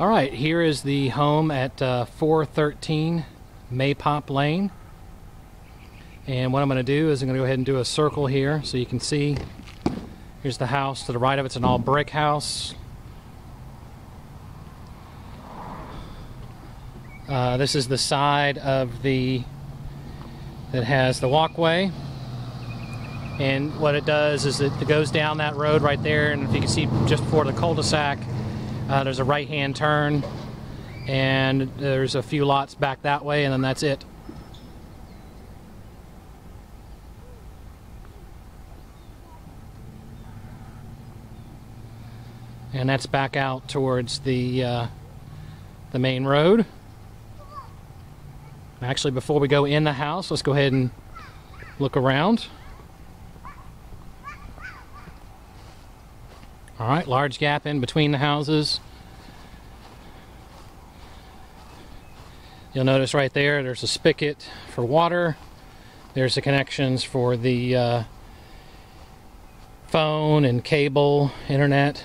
All right, here is the home at uh, 413 Maypop Lane. And what I'm going to do is I'm going to go ahead and do a circle here so you can see. Here's the house. To the right of it's an all brick house. Uh, this is the side of the that has the walkway. And what it does is it goes down that road right there, and if you can see just before the cul-de-sac, uh, there's a right-hand turn, and there's a few lots back that way, and then that's it. And that's back out towards the uh, the main road. Actually, before we go in the house, let's go ahead and look around. All right, large gap in between the houses. You'll notice right there, there's a spigot for water. There's the connections for the uh, phone and cable, internet.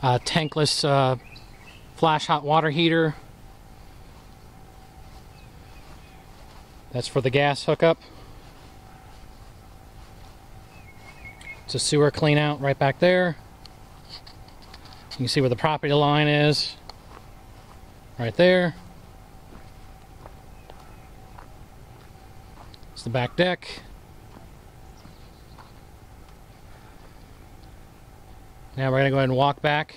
Uh, tankless uh, flash hot water heater. That's for the gas hookup. It's a sewer clean out right back there. You can see where the property line is. Right there. It's the back deck. Now we're going to go ahead and walk back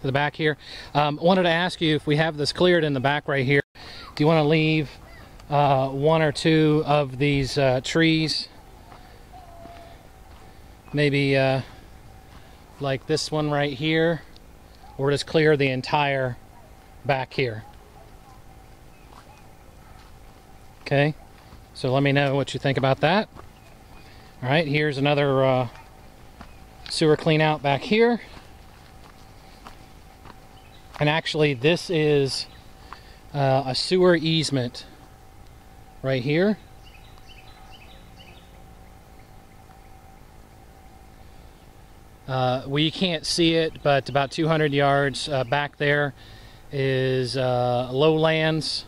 to the back here. Um, wanted to ask you if we have this cleared in the back right here, do you want to leave uh, one or two of these uh, trees? Maybe uh, like this one right here, or just clear the entire back here. Okay, so let me know what you think about that. All right, here's another uh, sewer clean out back here. And actually, this is uh, a sewer easement right here. Uh, we can't see it, but about 200 yards uh, back there is uh, lowlands.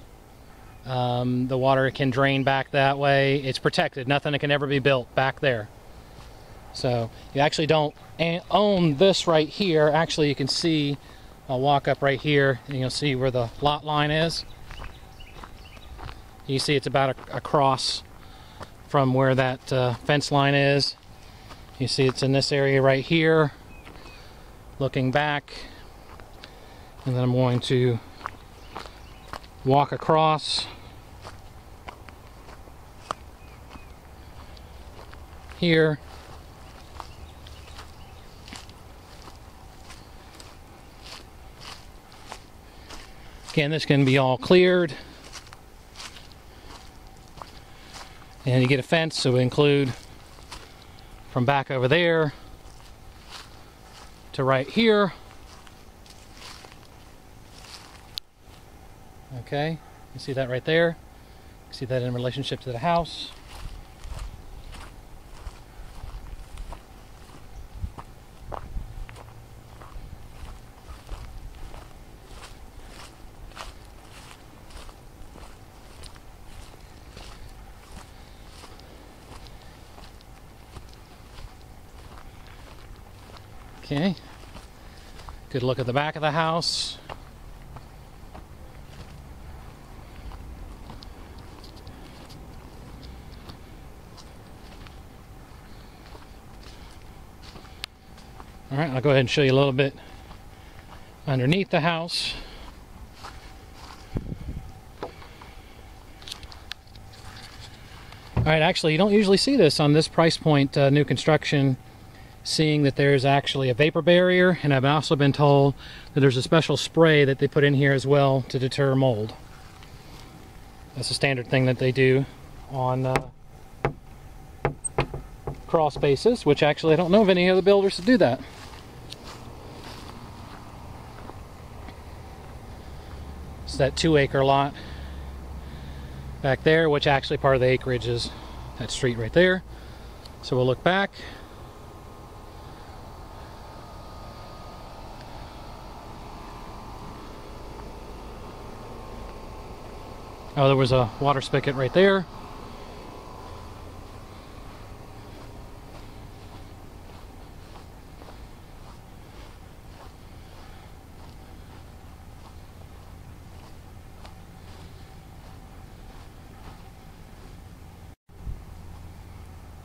Um, the water can drain back that way. It's protected. Nothing can ever be built back there. So you actually don't own this right here. Actually, you can see, I'll walk up right here and you'll see where the lot line is. You see it's about across from where that uh, fence line is. You see it's in this area right here, looking back. And then I'm going to walk across here. Again, this can be all cleared. And you get a fence, so we include from back over there to right here. Okay, you see that right there. You see that in relationship to the house. Okay. Good look at the back of the house. All right, I'll go ahead and show you a little bit underneath the house. All right, actually, you don't usually see this on this price point, uh, new construction seeing that there's actually a vapor barrier and I've also been told that there's a special spray that they put in here as well to deter mold. That's a standard thing that they do on uh, crawl spaces, which actually I don't know of any other builders to do that. It's that two acre lot back there, which actually part of the acreage is that street right there. So we'll look back. Oh, there was a water spigot right there.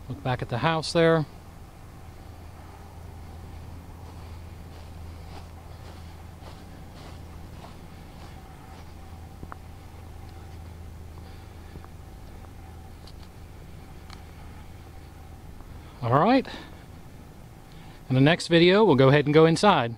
Look back at the house there. All right. In the next video, we'll go ahead and go inside.